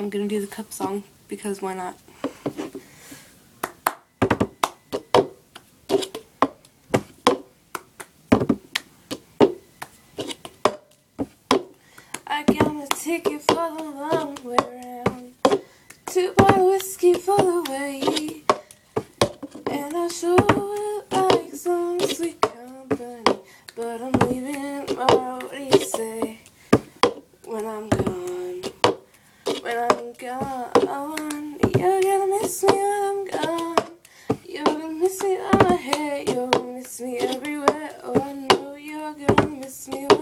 I'm gonna do the cup song because why not? I got a ticket for the long way around. Two bottle whiskey for the way. And I sure would like some sweet company. But I'm leaving already say when I'm gone gone. You're gonna miss me when I'm gone. You're gonna miss me oh, on my head. You're gonna miss me everywhere. Oh, I know you're gonna miss me.